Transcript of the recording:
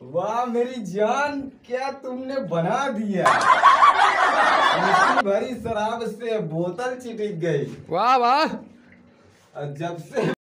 वाह मेरी जान क्या तुमने बना दिया? भरी शराब से बोतल चिटिक गई। वाह वाह। जब से